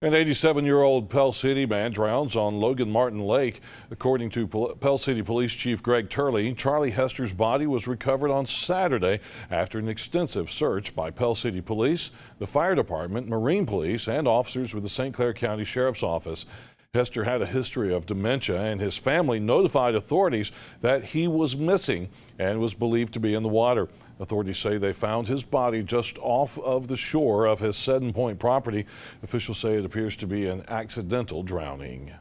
An 87-year-old Pell City man drowns on Logan Martin Lake. According to Pell City Police Chief Greg Turley, Charlie Hester's body was recovered on Saturday after an extensive search by Pell City Police, the Fire Department, Marine Police, and officers with the St. Clair County Sheriff's Office. Hester had a history of dementia and his family notified authorities that he was missing and was believed to be in the water. Authorities say they found his body just off of the shore of his Seddon Point property. Officials say it appears to be an accidental drowning.